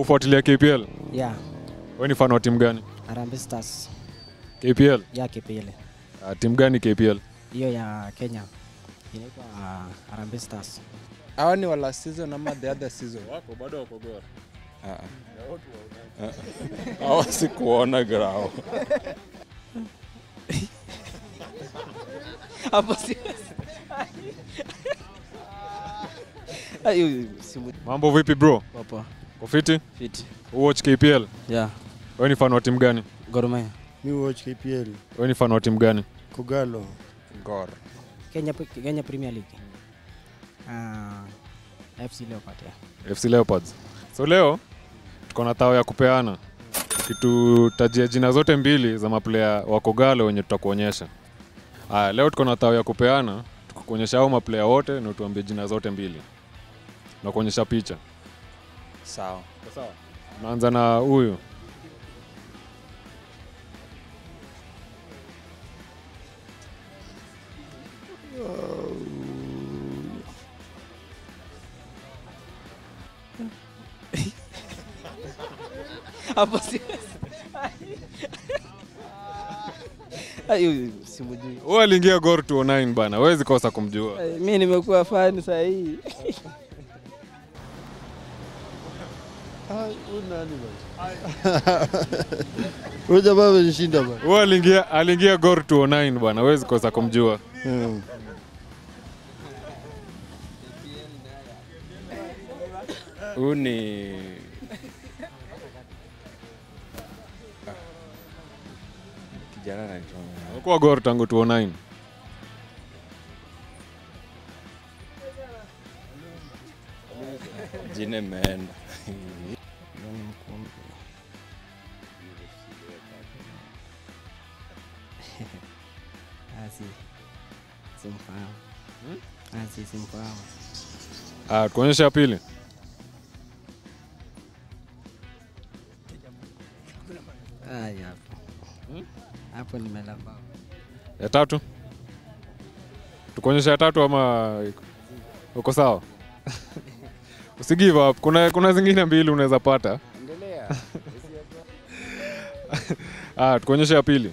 Ufuatilia KPL? Yeah, Wewe ni fan wa timu gani? Harambee Stars. KPL? Ya KPL. Uh, timu gani KPL? Hiyo ya Kenya. Inaitwa uh, Harambee Stars. Hawa ni wa last season ama the other season? Wako bado wako Gor. Hawa sikuona grao. Hapo si. Ayu, simu Mambo vipi bro? Fiti. Fit. Watch KPL? Yeah, Wewe ni fan wa timu gani? Gor Mahia. Mimi watch KPL. Wewe ni fan wa timu gani? Kogalo. Gor. Kenya Kenya Premier League. Ah, FC Leopards. Yeah. FC Leopards. So leo tuko na tao ya kupeana. ukitutajia jina zote mbili za maplayer wa Kogalo wenye tutakuonyesha. Aya, leo tuko na tao ya kupeana, tukuonyesha hao maplayer wote na tuambie jina zote mbili. Na kuonyesha picha. Sawa. Sawa. Naanza na huyu. Hapo si. Ayo simujui. Huyu aliingia Gor 209 bana, huwezi kosa kumjua. Mimi nimekuwa fan saa hii. amenishinda bwana. Huyu aliingia aliingia Gor 209 bana, huwezi kosa kumjua. Mm. Huyu ni kijana anaitwa? Gor tangu 209. jina imeenda. Ah, tukuonyesha ya pili. Hapo. Hapo nimelamba. Ya tatu. Tukuonyesha ya tatu ama uko sawa? Usigive up. Kuna, kuna zingine mbili unaweza pata. Endelea. Ah, tukuonyesha ya pili.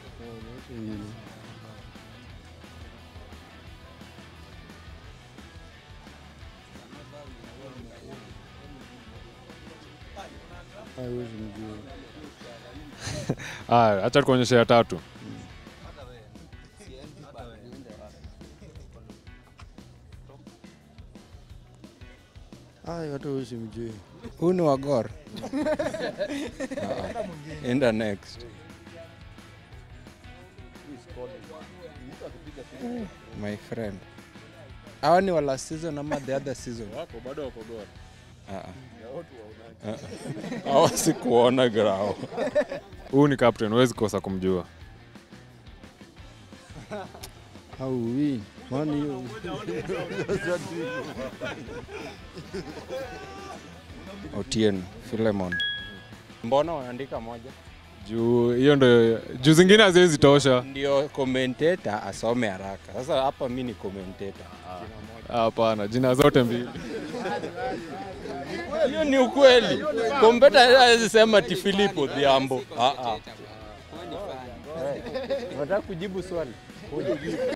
Mjua. Ah, acha tukuonyeshe ya tatu. Ai, watu simjui. Huu ni Wagor. Enda next. My friend. Hawa ni wa last season ama the other season? Wako bado wako Gor. Ah, ah. Ah, ah. Hawa sikuona grao. Huyu ni captain, huwezi kosa kumjua. Hauwi mani Otien Filemon, Otieno, Philemon. Mbona wanaandika moja? Juu hiyo ndio juu zingine haziwezi tosha. Ndio commentator asome haraka. Sasa hapa mi ni commentator. Hapana, jina zote mbili. Hiyo ni ukweli. Kombeta hawezi sema ti Filipo Dhiambo. Ah ah. Unataka kujibu swali?